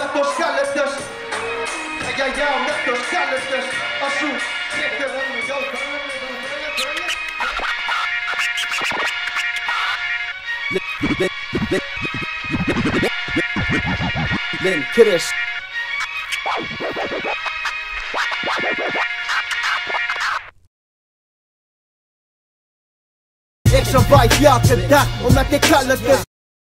omdat de yeah, Ja, ja, ja, omdat de skeleters. Als je zegt go, go, go, Lin Kiddish. Ik survive elke dag omdat ik alles